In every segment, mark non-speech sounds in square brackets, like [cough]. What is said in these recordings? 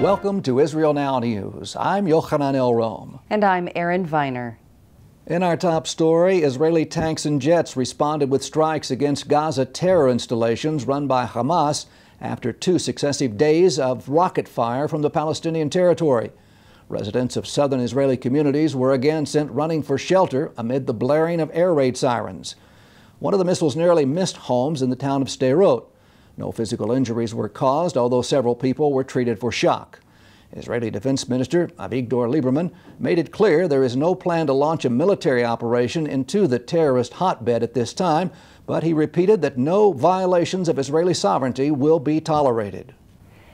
Welcome to Israel Now News. I'm Yochanan El-Rom. And I'm Erin Viner. In our top story, Israeli tanks and jets responded with strikes against Gaza terror installations run by Hamas after two successive days of rocket fire from the Palestinian territory. Residents of southern Israeli communities were again sent running for shelter amid the blaring of air raid sirens. One of the missiles nearly missed homes in the town of Sderot. No physical injuries were caused, although several people were treated for shock. Israeli Defense Minister Avigdor Lieberman made it clear there is no plan to launch a military operation into the terrorist hotbed at this time, but he repeated that no violations of Israeli sovereignty will be tolerated.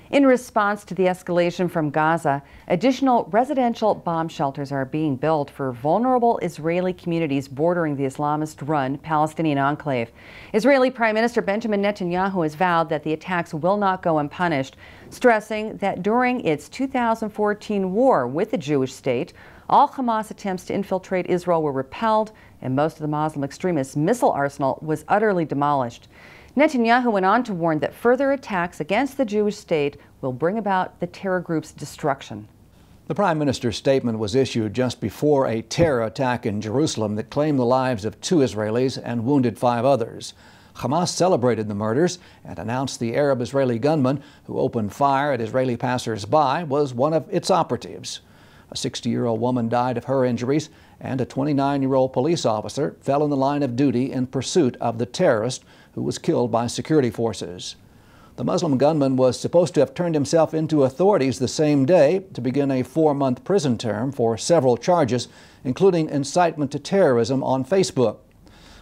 In response to the escalation from Gaza, additional residential bomb shelters are being built for vulnerable Israeli communities bordering the Islamist run Palestinian enclave. Israeli Prime Minister Benjamin Netanyahu has vowed that the attacks will not go unpunished, stressing that during its 2014 war with the Jewish state, all Hamas attempts to infiltrate Israel were repelled, and most of the Muslim extremists' missile arsenal was utterly demolished. Netanyahu went on to warn that further attacks against the Jewish state will bring about the terror group's destruction. The Prime Minister's statement was issued just before a terror attack in Jerusalem that claimed the lives of two Israelis and wounded five others. Hamas celebrated the murders and announced the Arab Israeli gunman who opened fire at Israeli passers-by was one of its operatives. A 60 year old woman died of her injuries, and a 29 year old police officer fell in the line of duty in pursuit of the terrorist who was killed by security forces. The Muslim gunman was supposed to have turned himself into authorities the same day to begin a four month prison term for several charges, including incitement to terrorism on Facebook.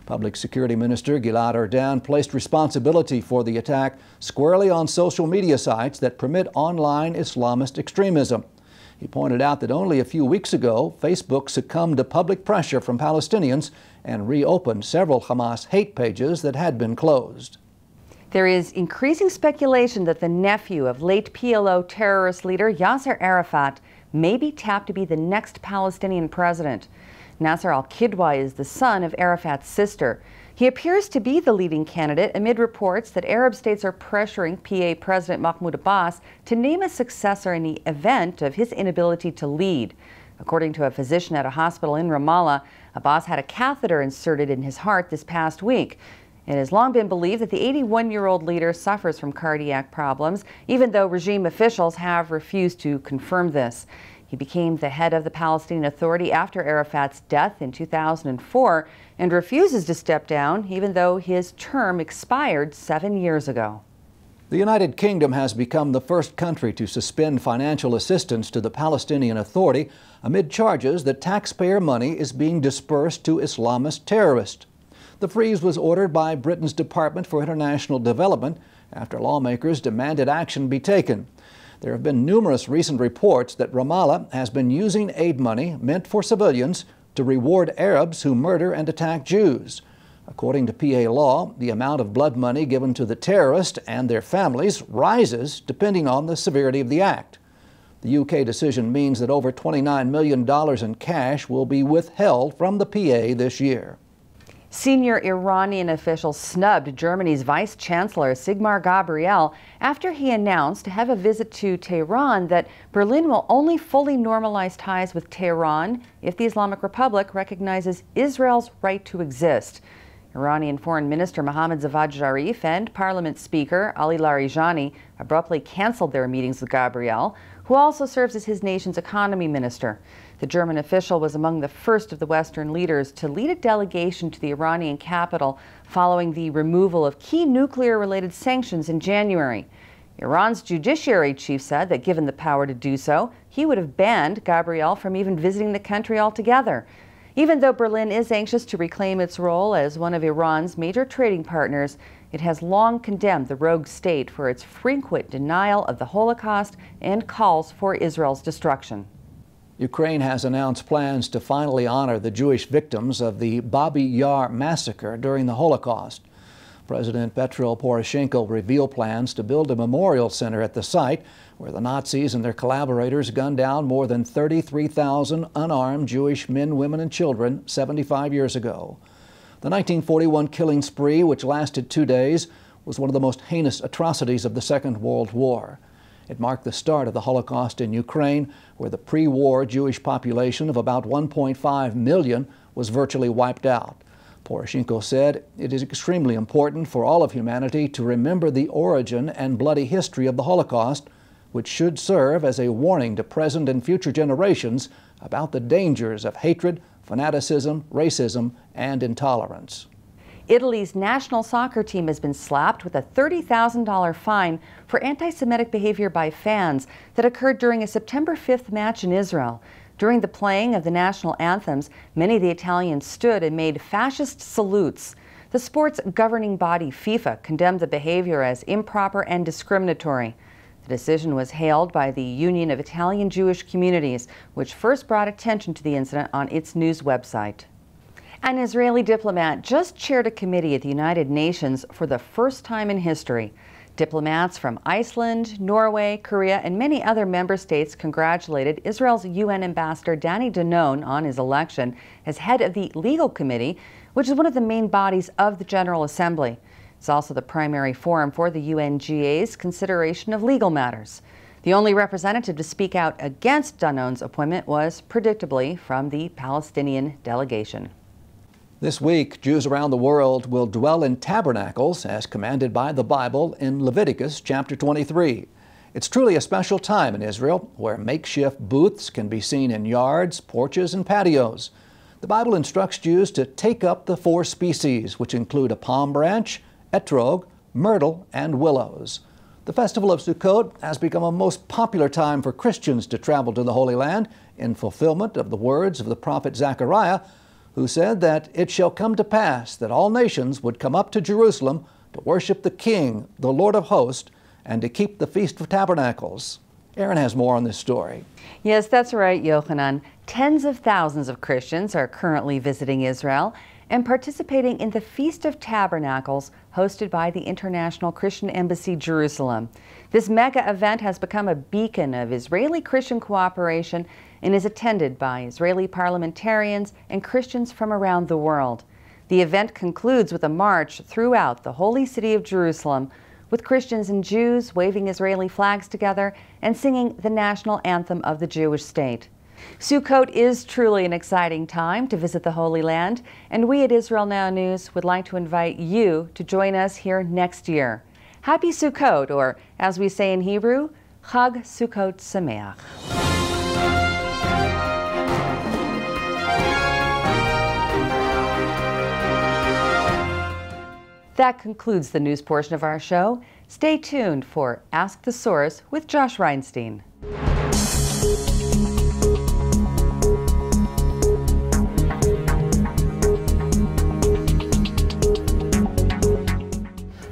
Public Security Minister Gilad Erdan placed responsibility for the attack squarely on social media sites that permit online Islamist extremism. He pointed out that only a few weeks ago, Facebook succumbed to public pressure from Palestinians and reopened several Hamas hate pages that had been closed. There is increasing speculation that the nephew of late PLO terrorist leader Yasser Arafat may be tapped to be the next Palestinian president. Nasser al Kidwa is the son of Arafat's sister. He appears to be the leading candidate amid reports that Arab states are pressuring PA President Mahmoud Abbas to name a successor in the event of his inability to lead. According to a physician at a hospital in Ramallah, Abbas had a catheter inserted in his heart this past week. It has long been believed that the 81 year old leader suffers from cardiac problems, even though regime officials have refused to confirm this. He became the head of the Palestinian Authority after Arafat's death in 2004 and refuses to step down, even though his term expired seven years ago. The United Kingdom has become the first country to suspend financial assistance to the Palestinian Authority amid charges that taxpayer money is being dispersed to Islamist terrorists. The freeze was ordered by Britain's Department for International Development after lawmakers demanded action be taken. There have been numerous recent reports that Ramallah has been using aid money meant for civilians to reward Arabs who murder and attack Jews. According to PA law, the amount of blood money given to the terrorist and their families rises depending on the severity of the act. The UK decision means that over $29 million in cash will be withheld from the PA this year. Senior Iranian officials snubbed Germany's Vice Chancellor Sigmar Gabriel after he announced to have a visit to Tehran that Berlin will only fully normalize ties with Tehran if the Islamic Republic recognizes Israel's right to exist. Iranian Foreign Minister Mohammad Javad Zarif and Parliament Speaker Ali Larijani abruptly canceled their meetings with Gabriel, who also serves as his nation's economy minister. The German official was among the first of the Western leaders to lead a delegation to the Iranian capital following the removal of key nuclear related sanctions in January. Iran's judiciary chief said that given the power to do so, he would have banned Gabriel from even visiting the country altogether. Even though Berlin is anxious to reclaim its role as one of Iran's major trading partners, it has long condemned the rogue state for its frequent denial of the Holocaust and calls for Israel's destruction. Ukraine has announced plans to finally honor the Jewish victims of the Babi Yar massacre during the Holocaust. President Petro Poroshenko revealed plans to build a memorial center at the site where the Nazis and their collaborators gunned down more than 33,000 unarmed Jewish men, women, and children 75 years ago. The 1941 killing spree, which lasted two days, was one of the most heinous atrocities of the Second World War. It marked the start of the Holocaust in Ukraine, where the pre war Jewish population of about 1.5 million was virtually wiped out. Poroshenko said it is extremely important for all of humanity to remember the origin and bloody history of the Holocaust, which should serve as a warning to present and future generations about the dangers of hatred, fanaticism, racism, and intolerance. Italy's national soccer team has been slapped with a $30,000 fine for anti Semitic behavior by fans that occurred during a September 5th match in Israel. During the playing of the national anthems, many of the Italians stood and made fascist salutes. The sport's governing body, FIFA, condemned the behavior as improper and discriminatory. The decision was hailed by the Union of Italian Jewish Communities, which first brought attention to the incident on its news website. An Israeli diplomat just chaired a committee at the United Nations for the first time in history. Diplomats from Iceland, Norway, Korea, and many other member states congratulated Israel's UN ambassador Danny Danon on his election as head of the Legal Committee, which is one of the main bodies of the General Assembly. It's also the primary forum for the UNGA's consideration of legal matters. The only representative to speak out against Danon's appointment was, predictably, from the Palestinian delegation. This week, Jews around the world will dwell in tabernacles as commanded by the Bible in Leviticus chapter 23. It's truly a special time in Israel where makeshift booths can be seen in yards, porches, and patios. The Bible instructs Jews to take up the four species, which include a palm branch, etrog, myrtle, and willows. The festival of Sukkot has become a most popular time for Christians to travel to the Holy Land in fulfillment of the words of the prophet Zechariah who said that it shall come to pass that all nations would come up to Jerusalem to worship the King, the Lord of hosts, and to keep the Feast of Tabernacles. Erin has more on this story. Yes, that's right, Yochanan. Tens of thousands of Christians are currently visiting Israel and participating in the Feast of Tabernacles hosted by the International Christian Embassy Jerusalem. This mega event has become a beacon of Israeli Christian cooperation and is attended by Israeli parliamentarians and Christians from around the world. The event concludes with a march throughout the holy city of Jerusalem, with Christians and Jews waving Israeli flags together and singing the national anthem of the Jewish state. Sukkot is truly an exciting time to visit the Holy Land, and we at Israel Now News would like to invite you to join us here next year. Happy Sukkot, or as we say in Hebrew, Chag Sukkot Sameach. That concludes the news portion of our show. Stay tuned for Ask the Source with Josh Reinstein.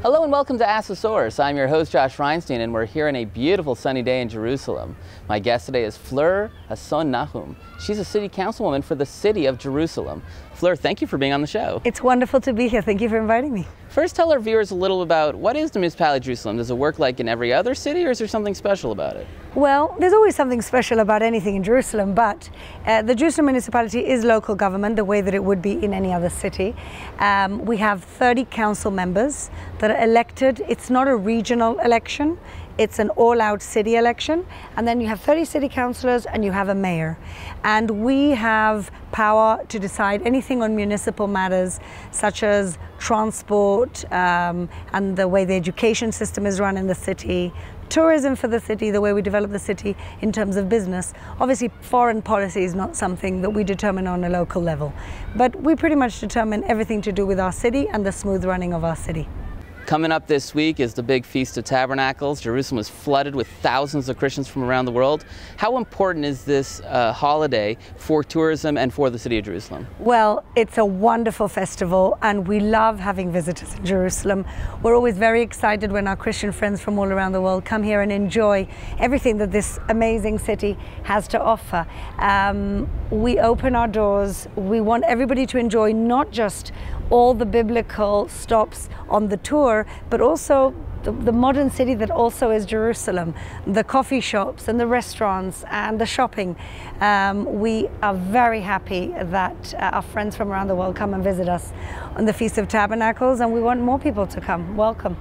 Hello and welcome to Ask the Source. I'm your host Josh Reinstein and we're here on a beautiful sunny day in Jerusalem. My guest today is Fleur Hassan Nahoum. She's a city councilwoman for the city of Jerusalem. Fleur, thank you for being on the show. It's wonderful to be here. Thank you for inviting me. First, tell our viewers a little about what is the municipality of Jerusalem. Does it work like in every other city, or is there something special about it? Well, there's always something special about anything in Jerusalem, but uh, the Jerusalem municipality is local government the way that it would be in any other city. Um, we have 30 council members that are elected. It's not a regional election. It's an all-out city election, and then you have 30 city councillors and you have a mayor. And we have power to decide anything on municipal matters, such as transport um, and the way the education system is run in the city, tourism for the city, the way we develop the city in terms of business. Obviously, foreign policy is not something that we determine on a local level, but we pretty much determine everything to do with our city and the smooth running of our city. Coming up this week is the big Feast of Tabernacles. Jerusalem is flooded with thousands of Christians from around the world. How important is this uh, holiday for tourism and for the city of Jerusalem? Well, it's a wonderful festival and we love having visitors in Jerusalem. We're always very excited when our Christian friends from all around the world come here and enjoy everything that this amazing city has to offer. Um, we open our doors. We want everybody to enjoy not just all the biblical stops on the tour, but also the, the, modern city that also is Jerusalem, the coffee shops and the restaurants and the shopping. Um, we are very happy that uh, our friends from around the world come and visit us on the Feast of Tabernacles, and we want more people to come. Welcome.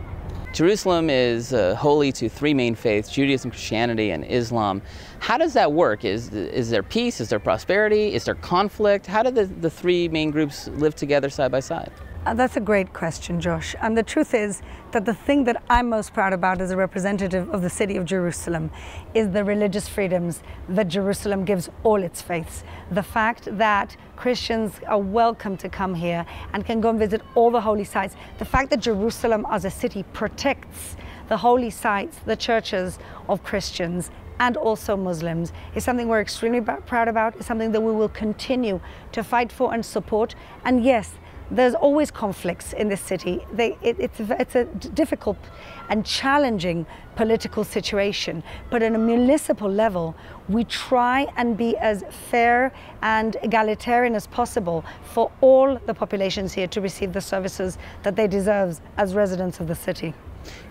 Jerusalem is uh, holy to three main faiths, Judaism, Christianity, and Islam. How does that work? Is, is there peace? Is there prosperity? Is there conflict? How do the, the three main groups live together side by side? Uh, that's a great question, Josh. And the truth is that the thing that I'm most proud about as a representative of the city of Jerusalem is the religious freedoms that Jerusalem gives all its faiths. The fact that Christians are welcome to come here and can go and visit all the holy sites. The fact that Jerusalem as a city protects the holy sites, the churches of Christians and also Muslims is something we're extremely proud about, is something that we will continue to fight for and support. And yes, there's always conflicts in this city. They, it, it's, it's a difficult and challenging political situation, but at a municipal level, we try and be as fair and egalitarian as possible for all the populations here to receive the services that they deserve as residents of the city.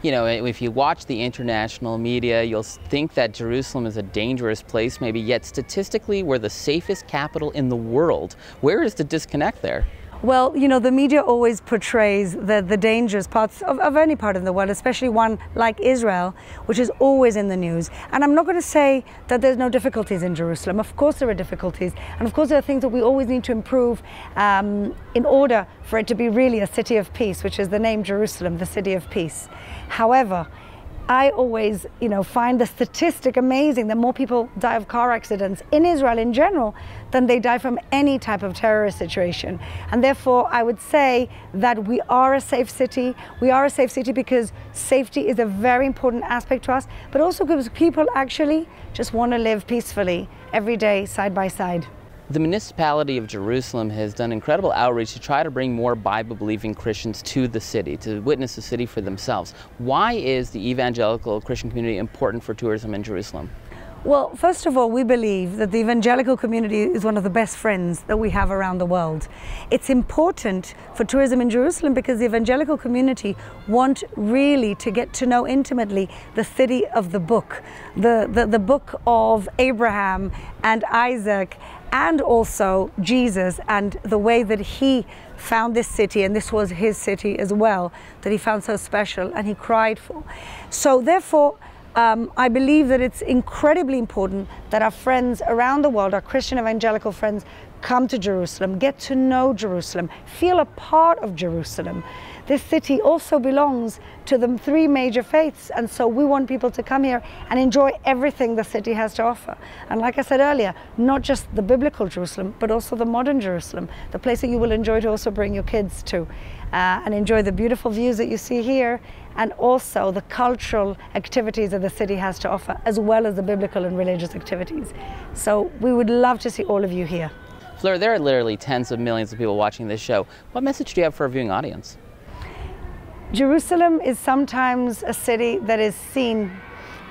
You know, if you watch the international media, you'll think that Jerusalem is a dangerous place, maybe, yet statistically, we're the safest capital in the world. Where is the disconnect there? Well, you know, the media always portrays the, the dangerous parts of, of any part of the world, especially one like Israel, which is always in the news. And I'm not going to say that there's no difficulties in Jerusalem. Of course, there are difficulties. And of course, there are things that we always need to improve um, in order for it to be really a city of peace, which is the name Jerusalem, the city of peace. However, I always, you know, find the statistic amazing that more people die of car accidents in Israel in general than they die from any type of terrorist situation. And therefore, I would say that we are a safe city. We are a safe city because safety is a very important aspect to us, but also because people actually just want to live peacefully every day, side by side. The municipality of Jerusalem has done incredible outreach to try to bring more Bible believing Christians to the city, to witness the city for themselves. Why is the evangelical Christian community important for tourism in Jerusalem? Well, first of all, we believe that the evangelical community is one of the best friends that we have around the world. It's important for tourism in Jerusalem because the evangelical community want really to get to know intimately the city of the book, the, the, the book of Abraham and Isaac and also Jesus and the way that he found this city, and this was his city as well, that he found so special and he cried for. So, therefore, um, I believe that it's incredibly important that our friends around the world, our Christian evangelical friends, come to Jerusalem, get to know Jerusalem, feel a part of Jerusalem. This city also belongs to the three major faiths, and so we want people to come here and enjoy everything the city has to offer. And like I said earlier, not just the biblical Jerusalem, but also the modern Jerusalem, the place that you will enjoy to also bring your kids to uh, and enjoy the beautiful views that you see here and also the cultural activities that the city has to offer, as well as the biblical and religious activities. So we would love to see all of you here. Fleur, there are literally tens of millions of people watching this show. What message do you have for a viewing audience? Jerusalem is sometimes a city that is seen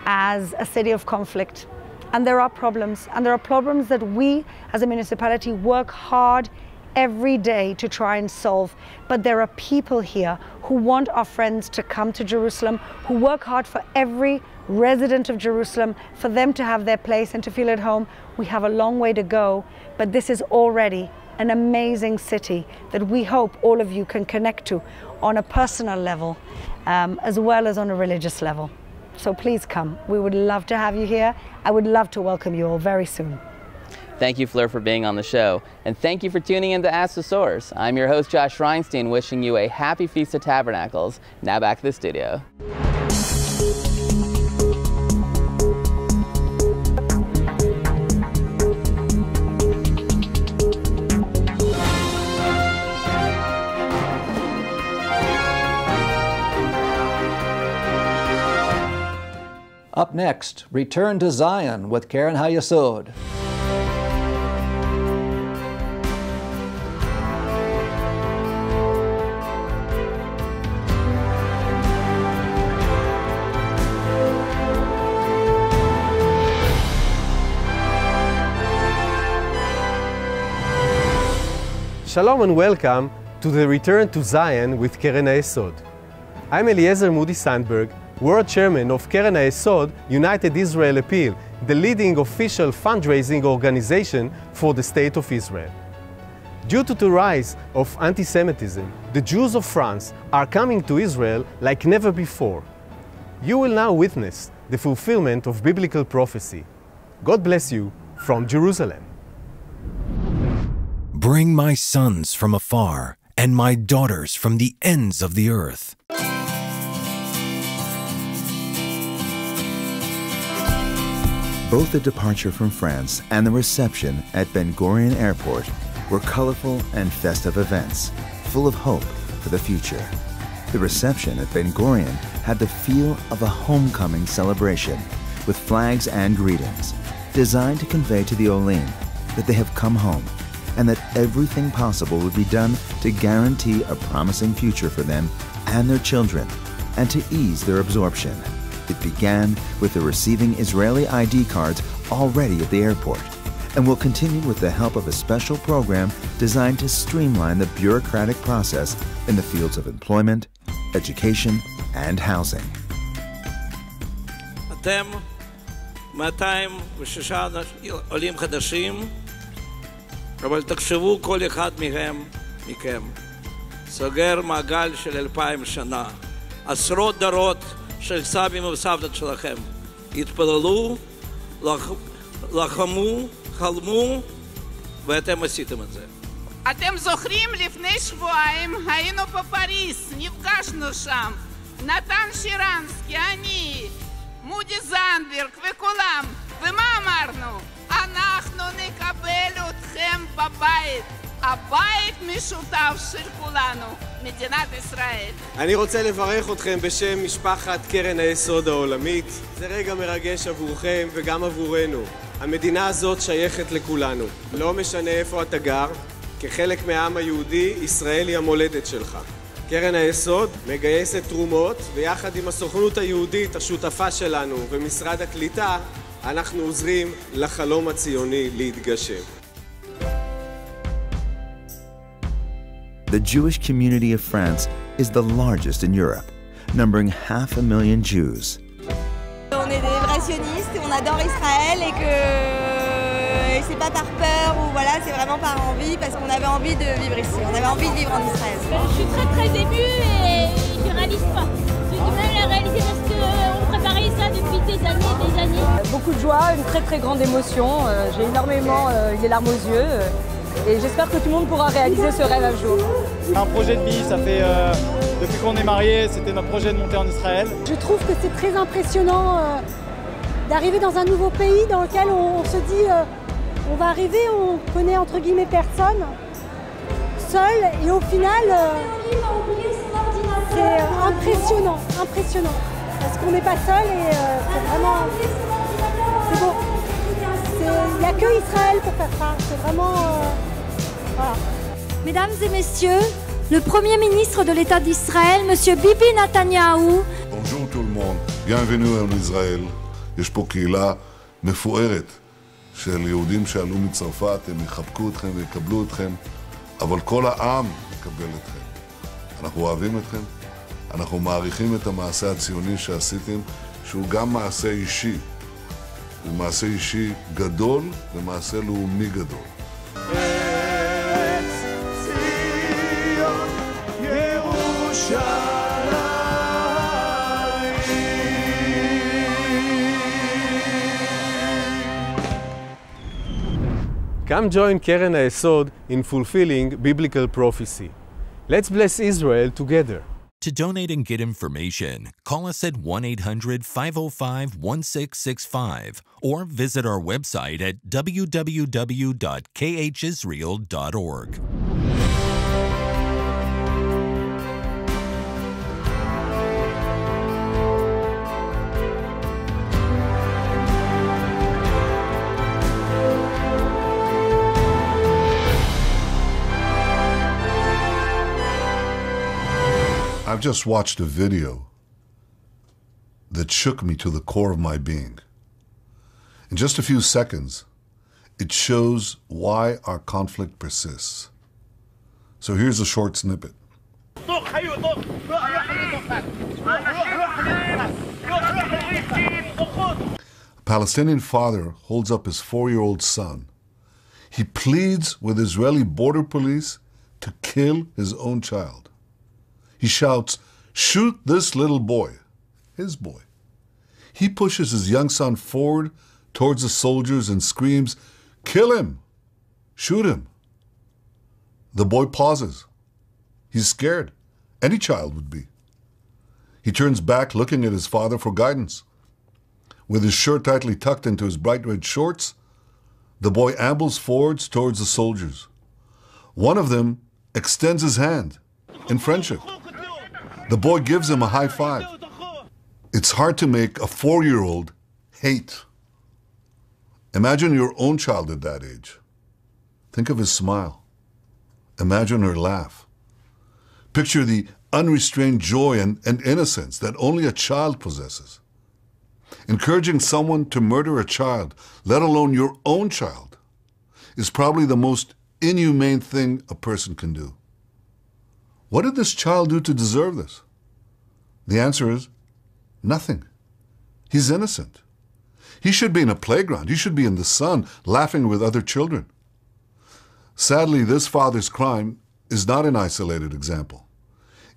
as a city of conflict. And there are problems, and there are problems that we as a municipality work hard every day to try and solve. But there are people here who want our friends to come to Jerusalem, who work hard for every resident of Jerusalem, for them to have their place and to feel at home. We have a long way to go, but this is already an amazing city that we hope all of you can connect to on a personal level um, as well as on a religious level. So please come. We would love to have you here. I would love to welcome you all very soon. Thank you, Fleur, for being on the show. And thank you for tuning in to Ask the Source. I'm your host, Josh Reinstein, wishing you a happy Feast of Tabernacles. Now back to the studio. Up next, Return to Zion with Keren Hayesod. Shalom and welcome to the Return to Zion with Keren Hayesod. I'm Eliezer Moody Sandberg, World Chairman of Keren Hayesod United Israel Appeal, the leading official fundraising organization for the State of Israel. Due to the rise of anti Semitism, the Jews of France are coming to Israel like never before. You will now witness the fulfillment of biblical prophecy. God bless you from Jerusalem. Bring my sons from afar and my daughters from the ends of the earth. Both the departure from France and the reception at Ben Gurion Airport were colorful and festive events, full of hope for the future. The reception at Ben Gurion had the feel of a homecoming celebration with flags and greetings, designed to convey to the Olim that they have come home and that everything possible would be done to guarantee a promising future for them and their children and to ease their absorption. It began with the receiving Israeli ID cards already at the airport and will continue with the help of a special program designed to streamline the bureaucratic process in the fields of employment, education, and housing. אתם 206 עולים חדשים, אבל תחשבו כל אחד מהם, מכם, סוגר מעגל של אלפיים שנה. עשרות דורות של סבים וסבתות שלכם התפללו, לח... לחמו, חלמו, ואתם עשיתם את זה. אתם זוכרים, לפני שבועיים היינו בפריס, נפגשנו שם. נתן שירנסקי, אני, מודי זנדברג וכולם. ומה אמרנו? אנחנו נקבל אתכם בבית. הבית משותף של כולנו, מדינת ישראל. אני רוצה לברך אתכם בשם משפחת קרן היסוד העולמית. זה רגע מרגש עבורכם וגם עבורנו. המדינה הזאת שייכת לכולנו. לא משנה איפה אתה גר, כחלק מהעם היהודי, ישראל היא המולדת שלך. קרן היסוד מגייסת תרומות, ויחד עם הסוכנות היהודית, השותפה שלנו, ומשרד הקליטה, אנחנו עוזרים לחלום הציוני להתגשם. The Jewish community of France is the largest in Europe, numbering half a million Jews. On est des vrais sionistes, on adore Israël et que c'est pas par peur ou voilà, c'est vraiment par envie parce qu'on avait envie de vivre ici, on avait envie de vivre en Israël. Je suis très très émue et je réalise pas. J'ai du mal à réaliser parce qu'on préparait ça depuis des années et des années. Beaucoup de joie, une très très grande émotion. J'ai énormément les larmes aux yeux. Et j'espère que tout le monde pourra réaliser ce rêve un jour. Un projet de vie, ça fait euh, depuis qu'on est mariés, c'était notre projet de monter en Israël. Je trouve que c'est très impressionnant euh, d'arriver dans un nouveau pays dans lequel on, on se dit euh, on va arriver, on connaît entre guillemets personne, seul, et au final c'est impressionnant, impressionnant Parce qu'on n'est pas seul et c'est vraiment. C'est beau. Il n'y a que Israël pour faire ça. C'est vraiment. Euh, voilà. Mesdames et messieurs, le Premier ministre de l'État d'Israël, M. Bibi Netanyahu. Bonjour tout le monde, bienvenue en ישראל. יש פה קהילה מפוארת של יהודים שעלו מצרפת, הם יחבקו אתכם ויקבלו אתכם, אבל כל העם יקבל אתכם. אנחנו אוהבים אתכם, אנחנו מעריכים את המעשה הציוני שעשיתם, שהוא גם מעשה אישי. הוא מעשה אישי גדול ומעשה לאומי גדול. Come join Keren HaYesod in fulfilling biblical prophecy. Let's bless Israel together. To donate and get information, call us at 1 800 505 1665 or visit our website at www.khisrael.org. I've just watched a video that shook me to the core of my being. In just a few seconds, it shows why our conflict persists. So here's a short snippet. A Palestinian father holds up his four year old son. He pleads with Israeli border police to kill his own child. He shouts, Shoot this little boy, his boy. He pushes his young son forward towards the soldiers and screams, Kill him! Shoot him! The boy pauses. He's scared. Any child would be. He turns back, looking at his father for guidance. With his shirt tightly tucked into his bright red shorts, the boy ambles forwards towards the soldiers. One of them extends his hand in friendship. The boy gives him a high five. It's hard to make a four year old hate. Imagine your own child at that age. Think of his smile. Imagine her laugh. Picture the unrestrained joy and, and innocence that only a child possesses. Encouraging someone to murder a child, let alone your own child, is probably the most inhumane thing a person can do. What did this child do to deserve this? The answer is nothing. He's innocent. He should be in a playground. He should be in the sun, laughing with other children. Sadly, this father's crime is not an isolated example.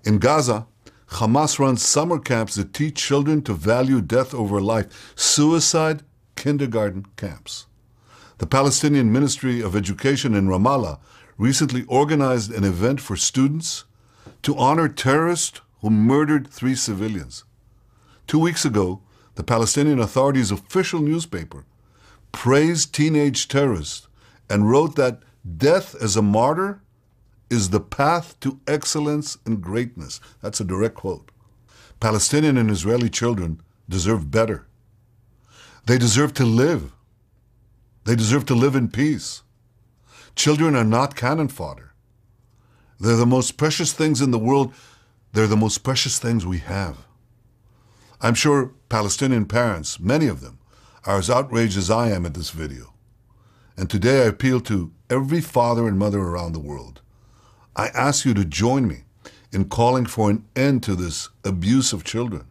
In Gaza, Hamas runs summer camps that teach children to value death over life, suicide kindergarten camps. The Palestinian Ministry of Education in Ramallah recently organized an event for students to honor terrorists who murdered three civilians. Two weeks ago, the Palestinian Authority's official newspaper praised teenage terrorists and wrote that death as a martyr is the path to excellence and greatness. That's a direct quote. Palestinian and Israeli children deserve better. They deserve to live. They deserve to live in peace. Children are not cannon fodder. They're the most precious things in the world. They're the most precious things we have. I'm sure Palestinian parents, many of them, are as outraged as I am at this video. And today I appeal to every father and mother around the world. I ask you to join me in calling for an end to this abuse of children.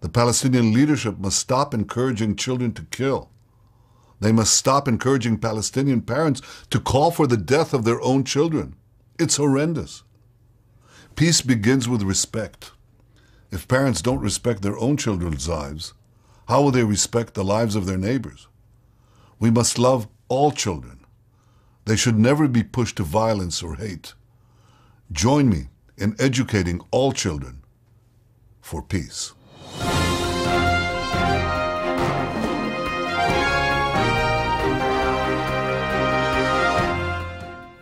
The Palestinian leadership must stop encouraging children to kill. They must stop encouraging Palestinian parents to call for the death of their own children. It's horrendous. Peace begins with respect. If parents don't respect their own children's lives, how will they respect the lives of their neighbors? We must love all children. They should never be pushed to violence or hate. Join me in educating all children for peace.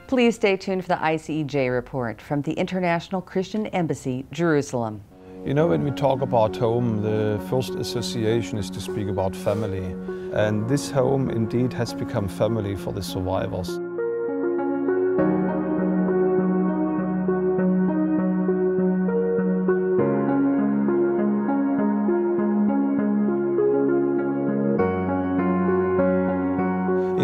Please stay tuned for the ICEJ report from the International Christian Embassy, Jerusalem. You know, when we talk about home, the first association is to speak about family. And this home indeed has become family for the survivors.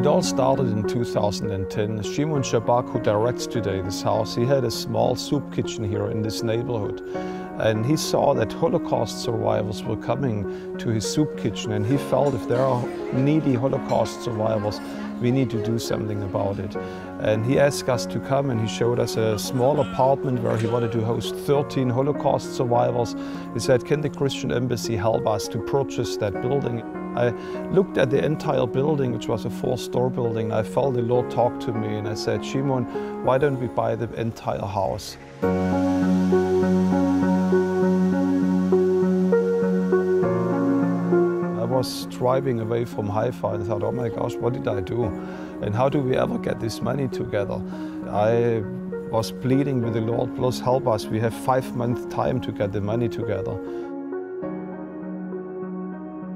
It all started in 2010. Shimon Sabag, who directs today this house, he had a small soup kitchen here in this neighborhood. And he saw that Holocaust survivors were coming to his soup kitchen and he felt if there are needy Holocaust survivors, we need to do something about it. And he asked us to come and he showed us a small apartment where he wanted to host 13 Holocaust survivors. He said, can the Christian Embassy help us to purchase that building? I looked at the entire building, which was a four-store building. I felt the Lord talk to me and I said, Shimon, why don't we buy the entire house? I was driving away from Haifa and thought, oh my gosh, what did I do? And how do we ever get this money together? I was pleading with the Lord, please help us. We have five months time to get the money together.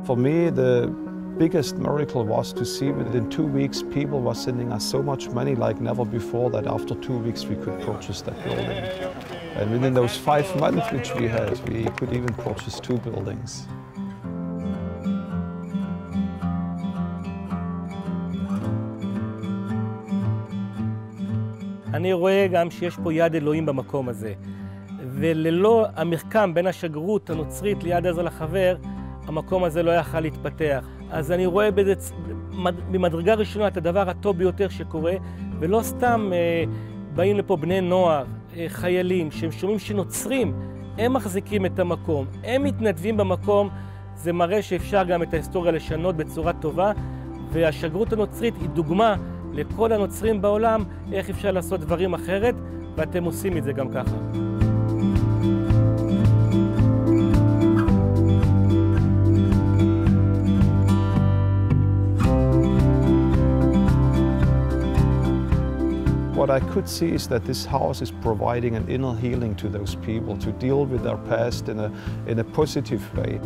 For me, the biggest miracle was to see within two weeks people were sending us so much money like never before that after two weeks we could purchase that building. And within those five months which we had, we could even purchase two buildings. אני רואה גם שיש פה יד אלוהים במקום הזה. וללא המרקם בין השגרירות הנוצרית ליד עזר לחבר, המקום הזה לא יכל להתפתח. אז אני רואה בזה, במדרגה ראשונה את הדבר הטוב ביותר שקורה, ולא סתם אה, באים לפה בני נוער, אה, חיילים, שהם שומעים שנוצרים, הם מחזיקים את המקום, הם מתנדבים במקום, זה מראה שאפשר גם את ההיסטוריה לשנות בצורה טובה, והשגרירות הנוצרית היא דוגמה לכל הנוצרים בעולם איך אפשר לעשות דברים אחרת, ואתם עושים את זה גם ככה. What I could see is that this house is providing an inner healing to those people to deal with their past in a, in a positive way.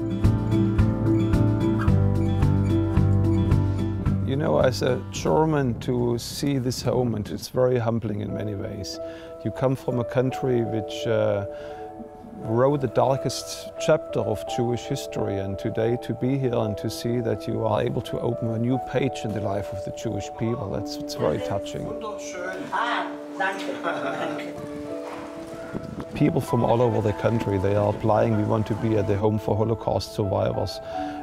You know, as a German, to see this home, and it's very humbling in many ways. You come from a country which uh, wrote the darkest chapter of Jewish history and today to be here and to see that you are able to open a new page in the life of the Jewish people, that's it's very touching. [laughs] People from all over the country, they are applying, we want to be at the home for Holocaust survivors.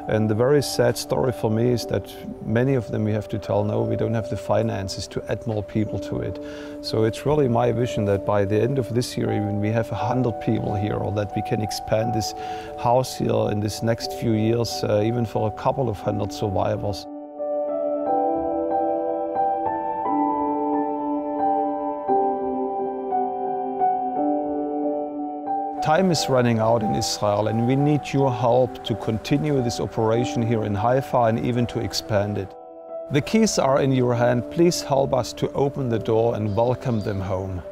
And the very sad story for me is that many of them we have to tell no, we don't have the finances to add more people to it. So it's really my vision that by the end of this year, even we have a hundred people here, or that we can expand this house here in this next few years, uh, even for a couple of hundred survivors. Time is running out in Israel and we need your help to continue this operation here in Haifa and even to expand it. The keys are in your hand. Please help us to open the door and welcome them home.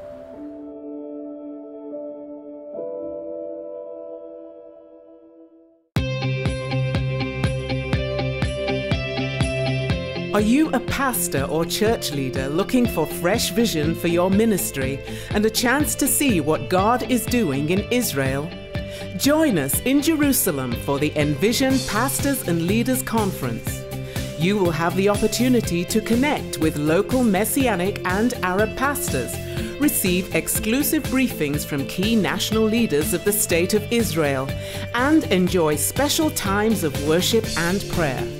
Are you a pastor or church leader looking for fresh vision for your ministry and a chance to see what God is doing in Israel? Join us in Jerusalem for the Envision Pastors and Leaders Conference. You will have the opportunity to connect with local Messianic and Arab pastors, receive exclusive briefings from key national leaders of the State of Israel, and enjoy special times of worship and prayer.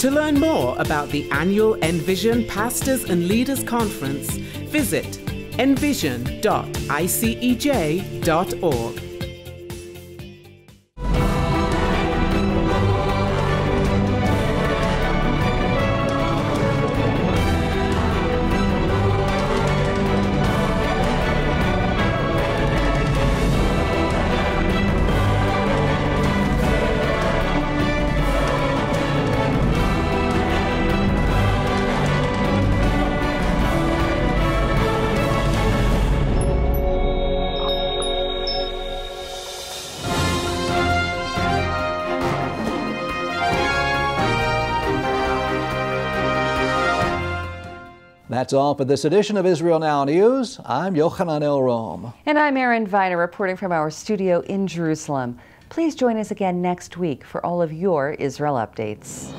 To learn more about the annual Envision Pastors and Leaders Conference, visit envision.icej.org. That's all for this edition of Israel Now News. I'm Yochanan El Rom. And I'm Erin Viner reporting from our studio in Jerusalem. Please join us again next week for all of your Israel updates.